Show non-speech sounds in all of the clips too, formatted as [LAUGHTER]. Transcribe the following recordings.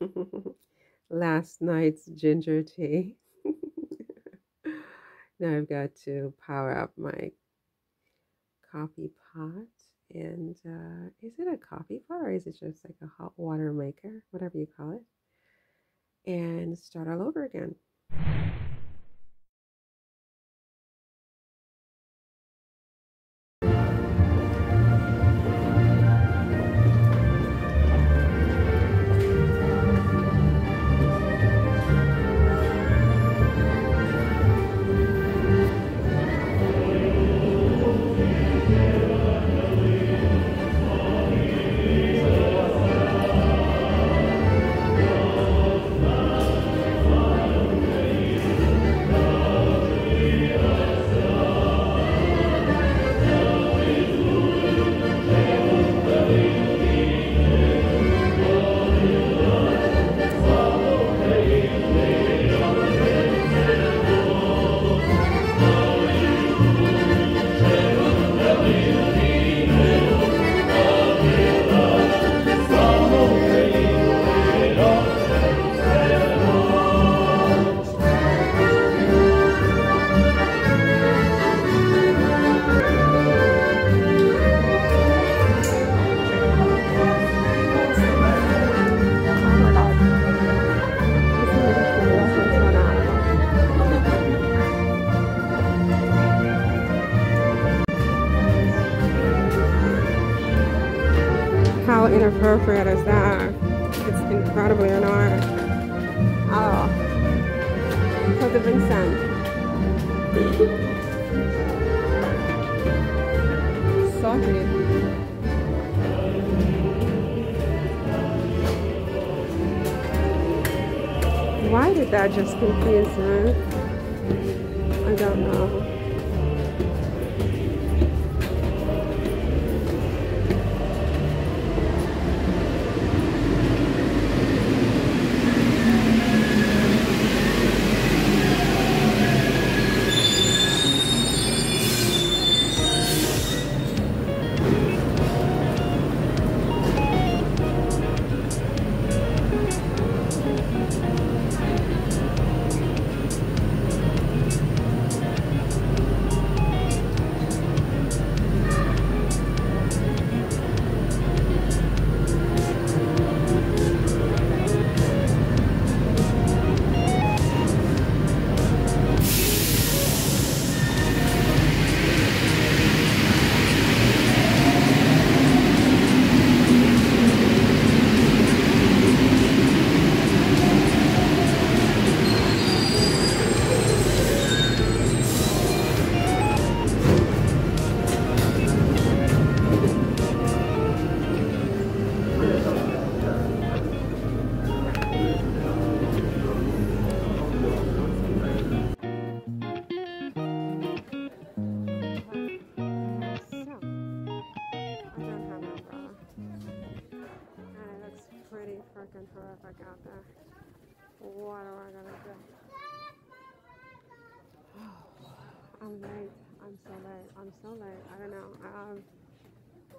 [LAUGHS] last night's ginger tea. [LAUGHS] now I've got to power up my coffee pot. And uh, is it a coffee pot or is it just like a hot water maker, whatever you call it? And start all over again. How inappropriate is that? It's incredibly annoying. Oh. Father Vincent. Sorry. Why did that just confuse me? I don't know.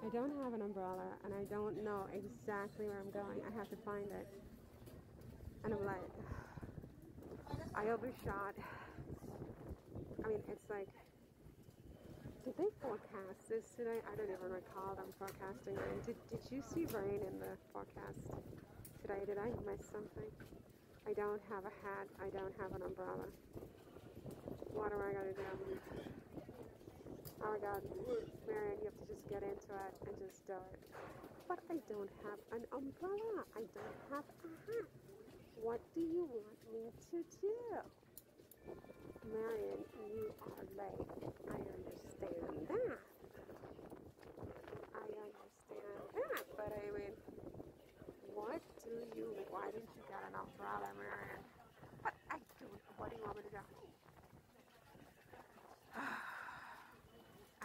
I don't have an umbrella and I don't know exactly where I'm going. I have to find it. And I'm like, [SIGHS] I overshot. I mean, it's like, did they forecast this today? I don't even recall them forecasting rain. Did, did you see rain in the forecast today? Did I miss something? I don't have a hat. I don't have an umbrella. What am I going to do? Oh my god, Marion, you have to just get into it and just do it. But I don't have an umbrella. I don't have a hat. What do you want me to do? Marion, you are late. I understand that. I understand that, but I mean, what do you, why didn't you get an umbrella, Marion? But I do, what do you want me to do?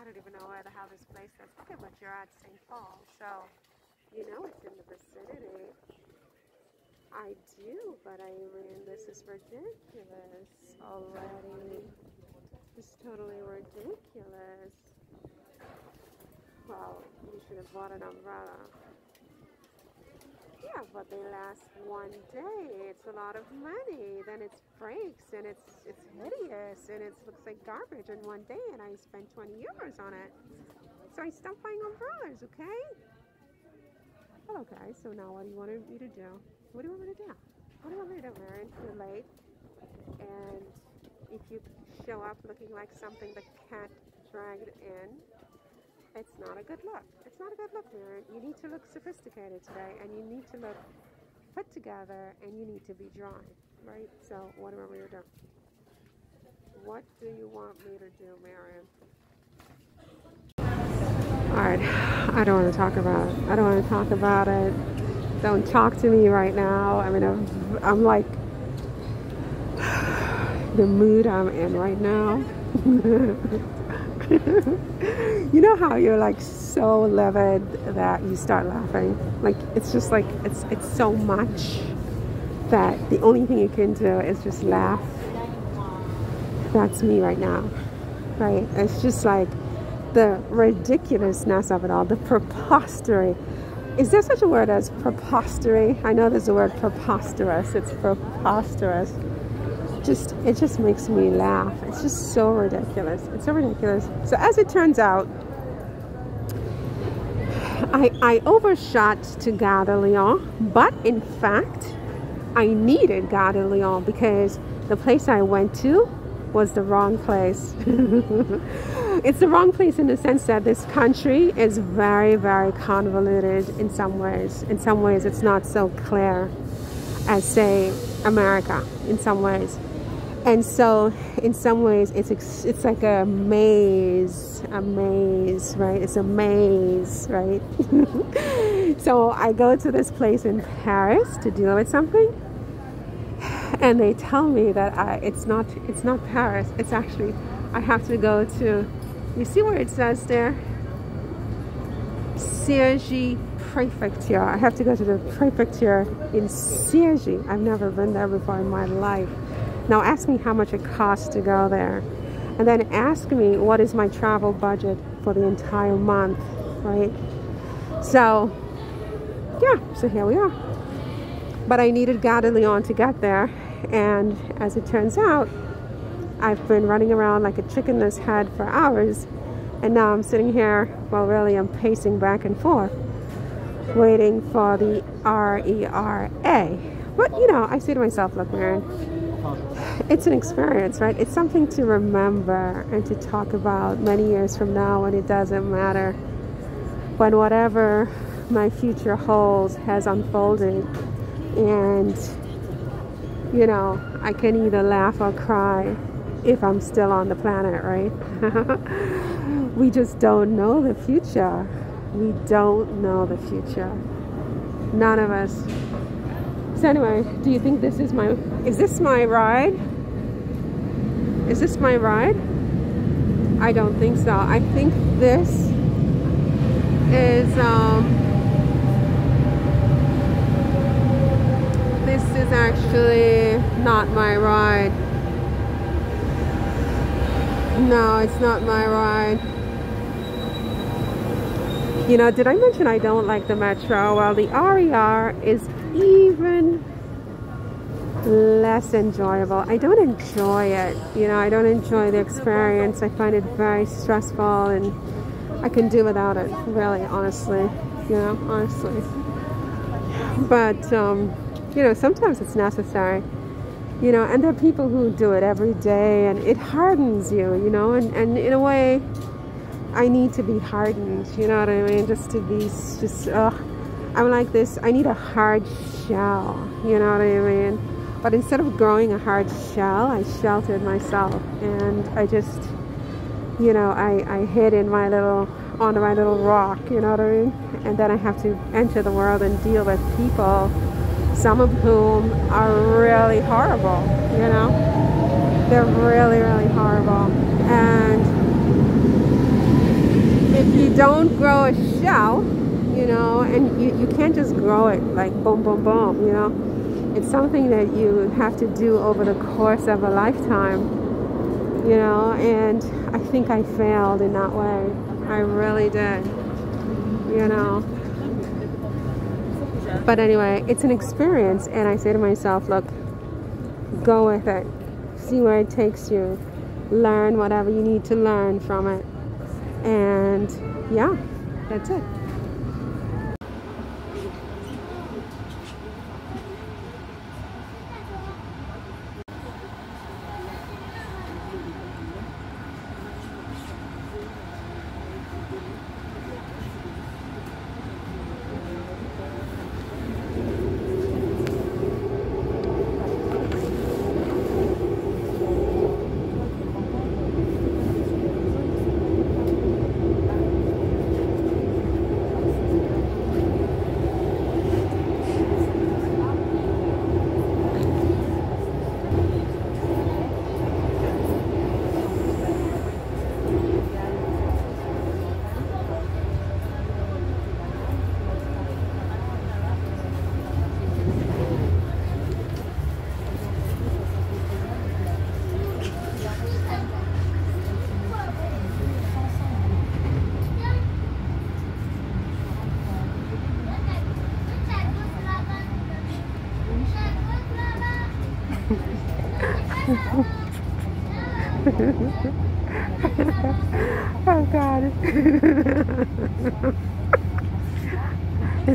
I don't even know where the hell this place is. Okay, but you're at St. Paul, so you know it's in the vicinity. I do, but I mean, this is ridiculous already. It's totally ridiculous. Well, you should have bought an umbrella. Yeah, but they last one day. It's a lot of money. Then it breaks and it's it's hideous and it looks like garbage in one day. And I spent 20 euros on it. So I stopped buying umbrellas. Okay. Okay. So now what do you want me to do? What do you want me to do? What do you want me to do, Marion? You're late, and if you show up looking like something the cat dragged in, it's not a good look. It's not a good look, Marion. You need to look sophisticated today, and you need to look put together, and you need to be dry, right? So, what do you want me to do? What do you want me to do, Marion? All right, I don't want to talk about it. I don't want to talk about it. Don't talk to me right now. I mean, I'm like [SIGHS] the mood I'm in right now. [LAUGHS] you know how you're like so livid that you start laughing? Like it's just like it's it's so much that the only thing you can do is just laugh. That's me right now. Right? It's just like the ridiculousness of it all, the preposterous. Is there such a word as preposterous? I know there's a word preposterous. It's preposterous just it just makes me laugh. It's just so ridiculous. It's so ridiculous. So as it turns out, I, I overshot to Gare but in fact, I needed Gare because the place I went to was the wrong place. [LAUGHS] it's the wrong place in the sense that this country is very, very convoluted in some ways. In some ways, it's not so clear as, say, America in some ways and so in some ways it's it's like a maze a maze right? It's a maze right? [LAUGHS] So i go to this place in paris to deal with something and they tell me that I, it's not it's not paris. It's actually i have to go to you see where it says there? Cergy prefecture. I have to go to the prefecture in Cergy. I've never been there before in my life. Now ask me how much it costs to go there. And then ask me what is my travel budget for the entire month, right? So, yeah, so here we are. But I needed Gare de to get there. And as it turns out, I've been running around like a chickenless head for hours. And now I'm sitting here, well, really, I'm pacing back and forth, waiting for the RER A. But, you know, I say to myself, look, Marion, it's an experience, right? It's something to remember and to talk about many years from now when it doesn't matter. When whatever my future holds has unfolded and you know, I can either laugh or cry if I'm still on the planet, right? [LAUGHS] we just don't know the future. We don't know the future. None of us. So anyway, do you think this is my is this my ride? Is this my ride? I don't think so. I think this is um this is actually not my ride. No, it's not my ride. You know, did I mention I don't like the metro? Well, the RER is even less enjoyable. I don't enjoy it. You know, I don't enjoy the experience. I find it very stressful and I can do without it, really, honestly. You know, honestly. But, um, you know, sometimes it's necessary. You know, and there are people who do it every day and it hardens you, you know, and, and in a way, I need to be hardened, you know what I mean? Just to be, just, ugh. I'm like this, I need a hard shell, you know what I mean? But instead of growing a hard shell, I sheltered myself and I just, you know, I, I hid in my little, on my little rock, you know what I mean? And then I have to enter the world and deal with people, some of whom are really horrible, you know? They're really, really horrible. And if you don't grow a shell, you know, and you, you can't just grow it like boom, boom, boom, you know. It's something that you have to do over the course of a lifetime, you know, and I think I failed in that way. I really did, you know. But anyway, it's an experience, and I say to myself, look, go with it, see where it takes you, learn whatever you need to learn from it, and yeah, that's it.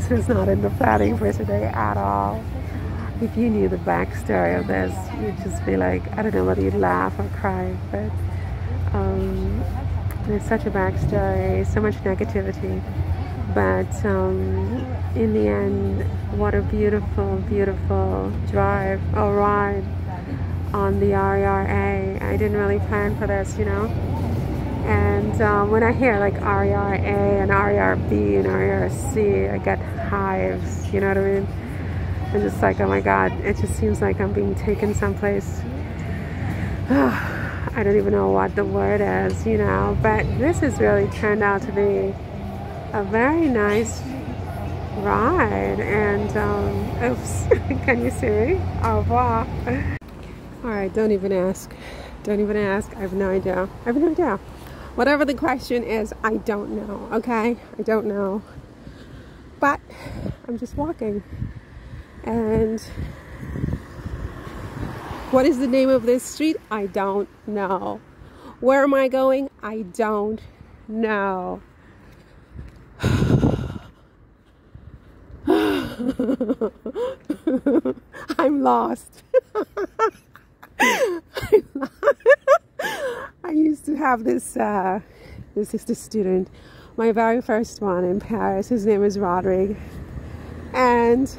[LAUGHS] was not in the planning for today at all. If you knew the backstory of this, you'd just be like, I don't know whether you'd laugh or cry, but um, there's such a backstory, so much negativity. But um, in the end, what a beautiful, beautiful drive or ride on the RER A. I didn't really plan for this, you know. And um, when I hear like RER A and RER B and RER C, I get hives, you know what I mean? I'm just like, oh my God, it just seems like I'm being taken someplace. [SIGHS] I don't even know what the word is, you know, but this has really turned out to be a very nice ride. And, um, [LAUGHS] oops, can you see me? Au revoir. All right, don't even ask. Don't even ask. I have no idea. I have no idea. Whatever the question is, I don't know, okay? I don't know. But I'm just walking. And what is the name of this street? I don't know. Where am I going? I don't know. [SIGHS] I'm lost. [LAUGHS] I used to have this uh, this is the student, my very first one in Paris. His name is Rodrigue, and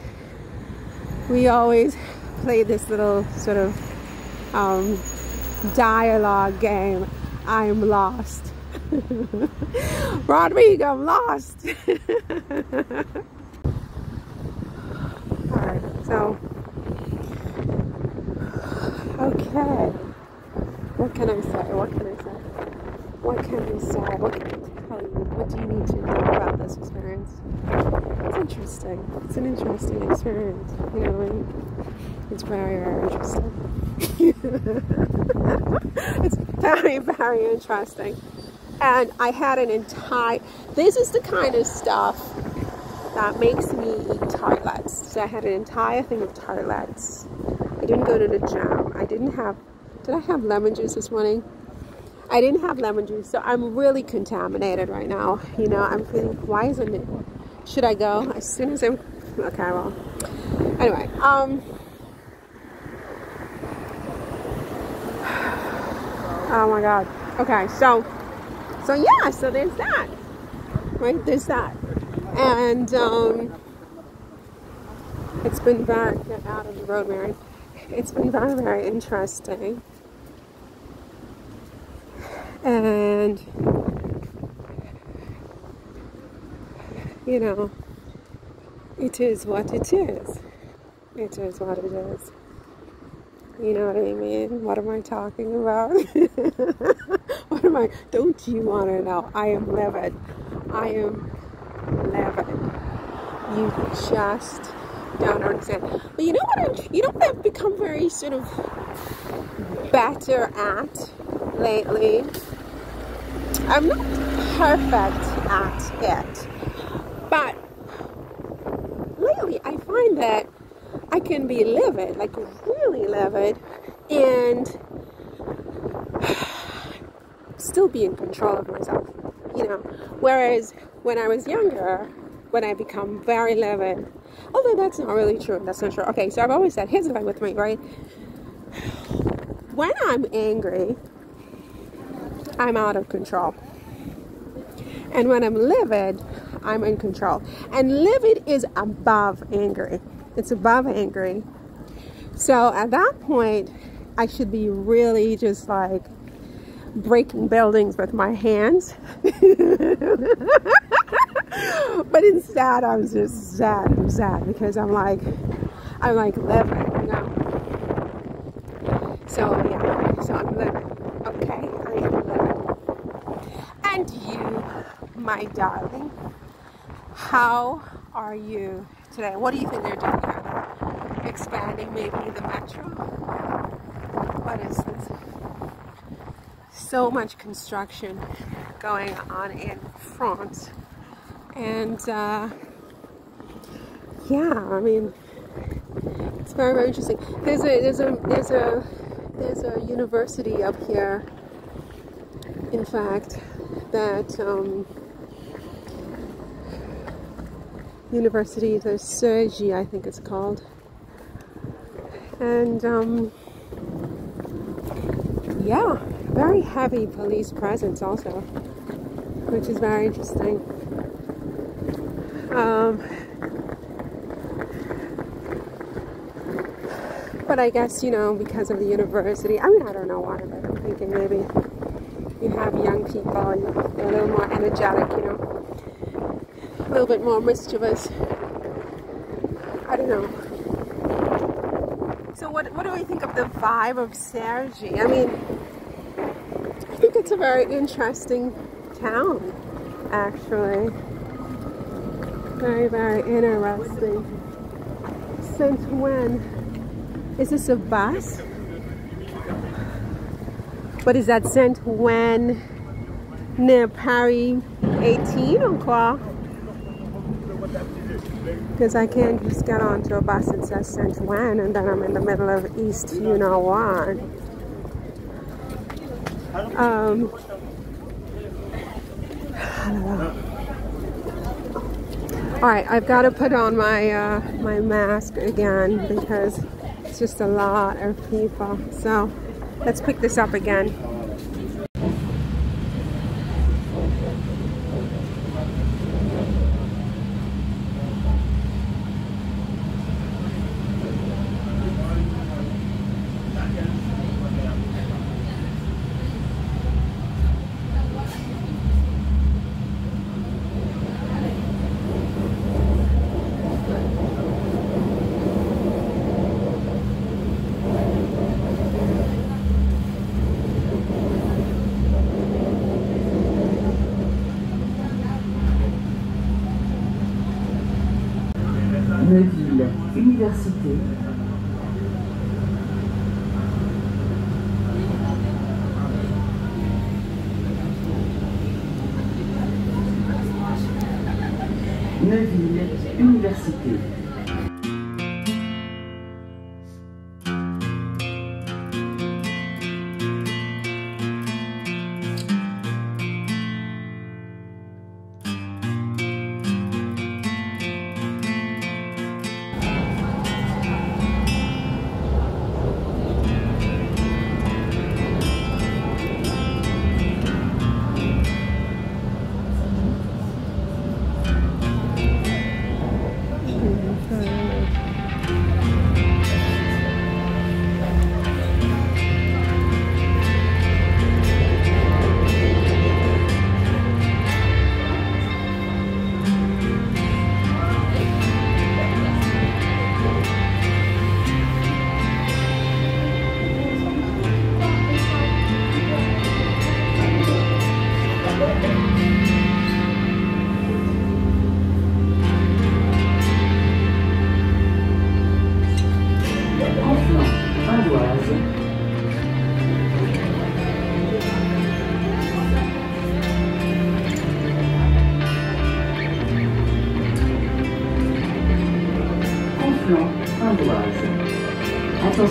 we always play this little sort of um, dialogue game. I'm lost. [LAUGHS] Rodrigue, I'm lost. [LAUGHS] All right, so Okay. What can I say? What can I say? What can we say? What can I you? What do you need to know about this experience? It's interesting. It's an interesting experience. You know, mean? it's very, very interesting. [LAUGHS] it's very, very interesting. And I had an entire, this is the kind of stuff that makes me eat tartlets. So I had an entire thing of tartlets I didn't go to the gym. I didn't have, did I have lemon juice this morning? I didn't have lemon juice, so I'm really contaminated right now. You know, I'm feeling, why isn't it? Should I go as soon as I'm, okay, well, anyway, um, oh my God. Okay, so, so yeah, so there's that, right? There's that. And, um, it's been very, out of the road, Mary it's been very, very interesting. And, you know, it is what it is. It is what it is. You know what I mean? What am I talking about? [LAUGHS] what am I? Don't you want to know? I am livid. I am livid. You just don't understand. But you know what? I'm, you know what I've become very sort of better at lately. I'm not perfect at it, but lately I find that I can be livid, like really livid, and [SIGHS] still be in control of myself, you know. Whereas when I was younger, when I become very livid, although that's not really true, that's not true. Okay, so I've always said, here's the thing with me, right? [SIGHS] When I'm angry, I'm out of control. And when I'm livid, I'm in control. And livid is above angry. It's above angry. So at that point, I should be really just like breaking buildings with my hands. [LAUGHS] but instead, I was just sad. I'm sad because I'm like, I'm like livid, you know. So yeah, so I'm living. Okay, I am living. And you, my darling, how are you today? What do you think they're doing here? Expanding maybe the metro? What is this? So much construction going on in France. And uh, yeah, I mean, it's very, very interesting. There's a, there's a, there's a, there's a university up here, in fact, that um, University of Cergy, I think it's called. And um, yeah, very heavy police presence also, which is very interesting. Um, but I guess, you know, because of the university, I mean, I don't know why, but I'm thinking maybe you have young people and they're a little more energetic, you know, a little bit more mischievous. I don't know. So what, what do we think of the vibe of Cergy? I mean, I think it's a very interesting town, actually. Very, very interesting. Since when? Is this a bus? What is that? Saint-Ouen near Paris 18 or quoi? Because I can't just get onto a bus that says Saint-Ouen and then I'm in the middle of East you know what. Um, [SIGHS] All right, I've got to put on my uh, my mask again because it's just a lot of people. So let's pick this up again.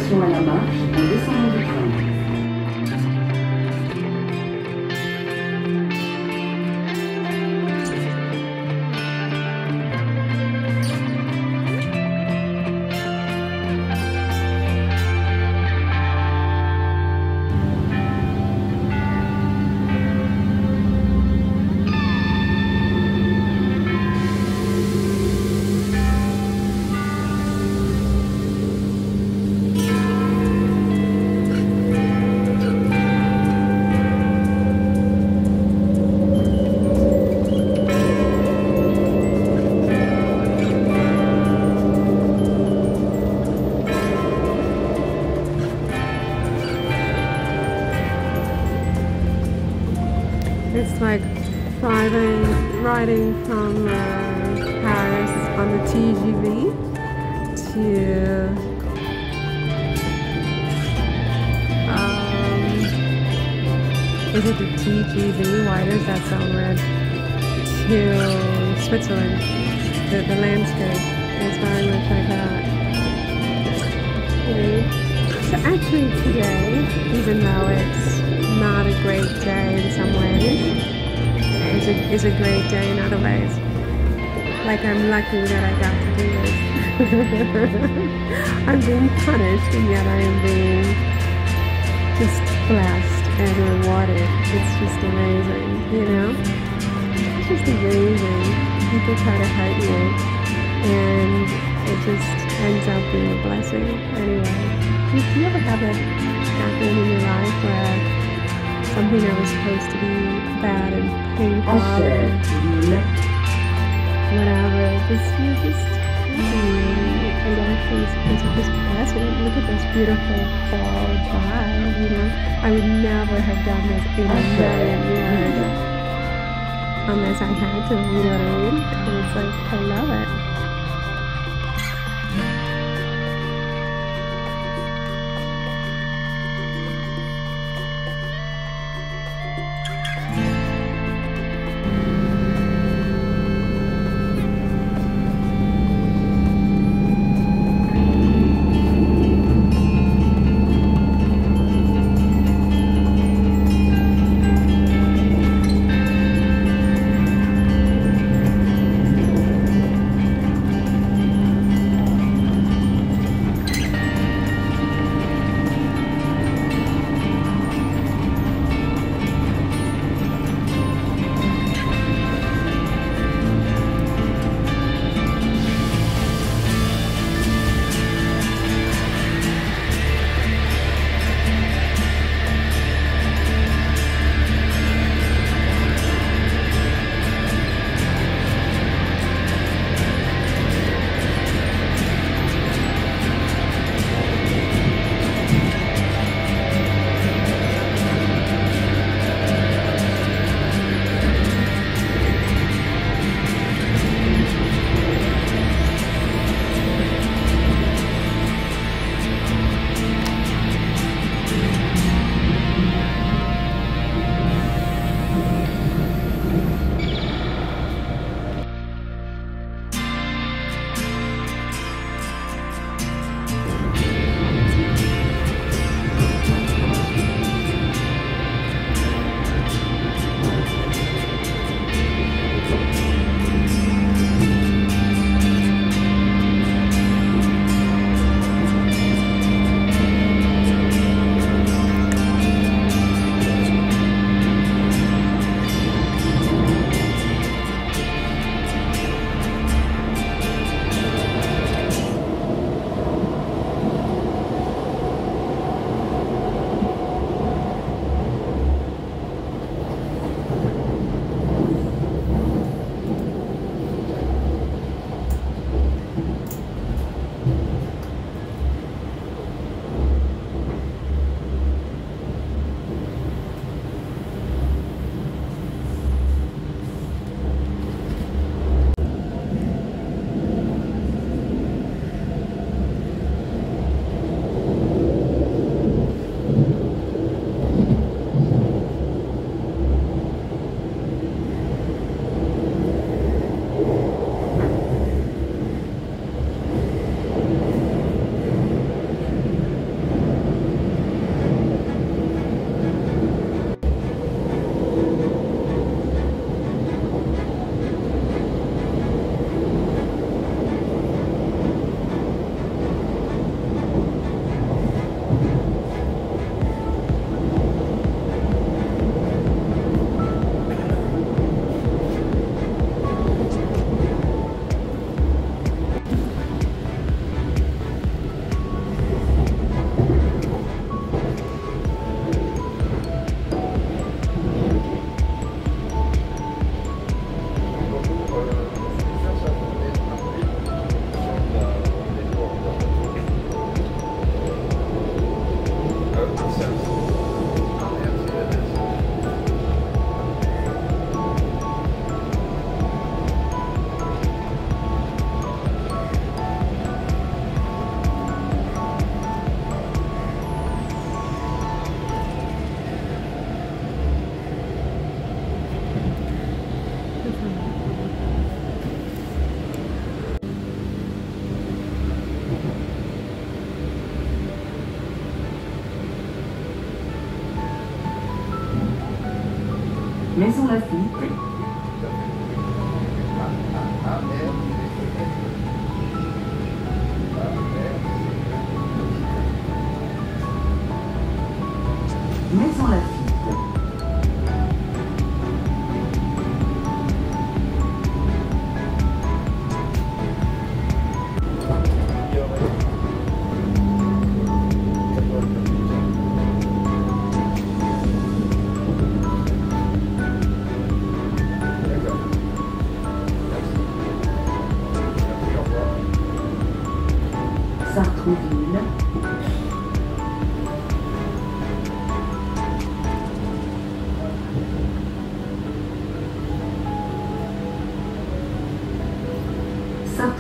Gimana, is it the TGV? Why does that sound weird? To Switzerland. The, the landscape is very much like that. So actually today, even though it's not a great day in some ways, it's a, is a great day in other ways. Like I'm lucky that I got to do this. [LAUGHS] I'm being punished and yet I am being just blessed and rewarded. It's just amazing, you know? It's just amazing. People try to hurt you and it just ends up being a blessing anyway. Do you, you ever have that happen in your life where something that was supposed to be bad and painful and whatever, just you just happy and it actually is it's just blessing. Look at this beautiful fall you know. I would never have done this in a million years unless I had to, you know what I mean? And it's like I love it.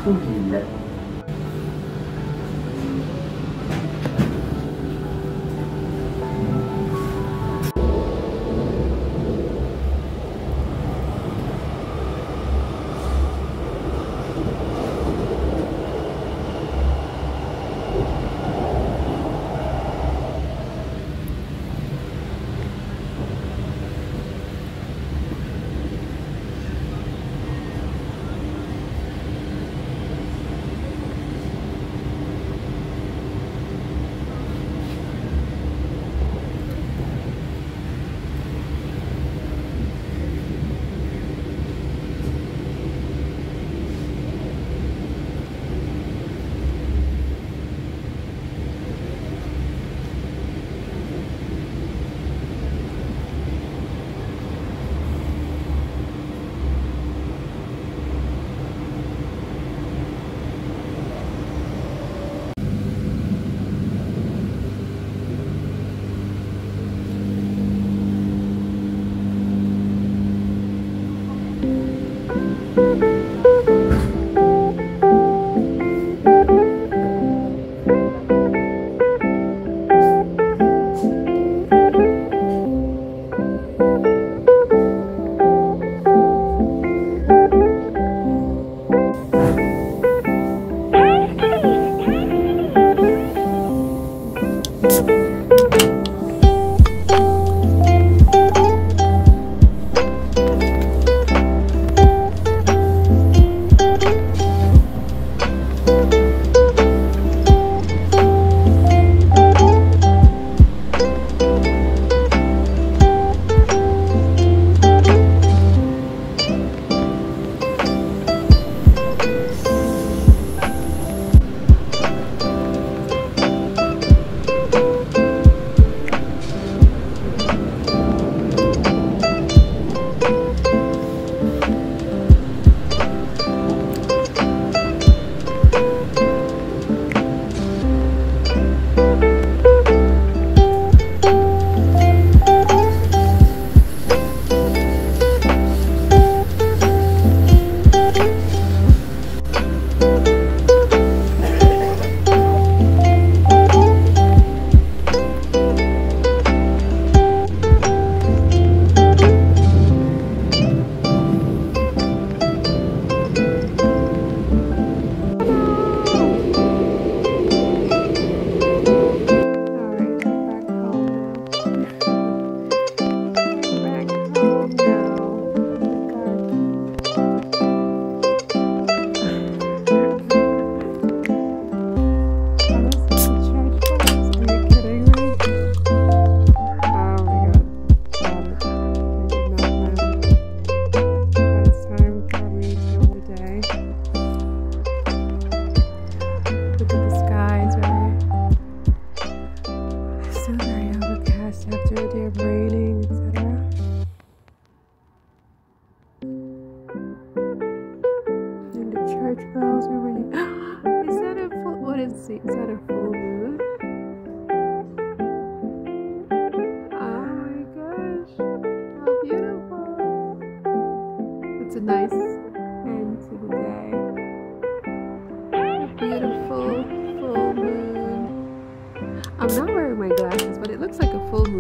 Ooh.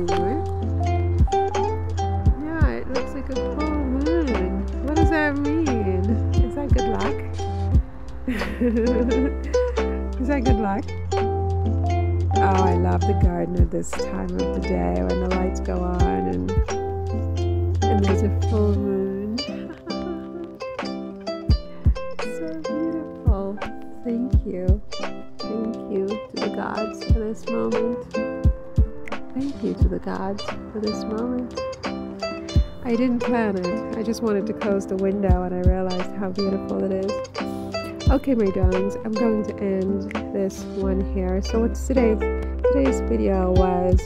Yeah, it looks like a full moon. What does that mean? Is that good luck? [LAUGHS] Is that good luck? Oh, I love the garden at this time of the day when the lights go on and and there's a full moon. For this moment. I didn't plan it. I just wanted to close the window and I realized how beautiful it is. Okay, my darlings, I'm going to end this one here. So what's today's today's video was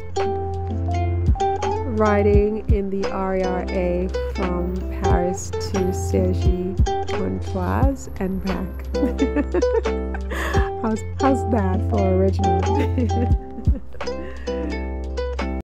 riding in the RER A from Paris to Cergy Pontoise and back. [LAUGHS] how's how's that for original? [LAUGHS]